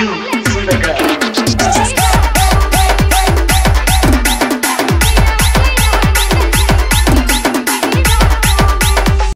you.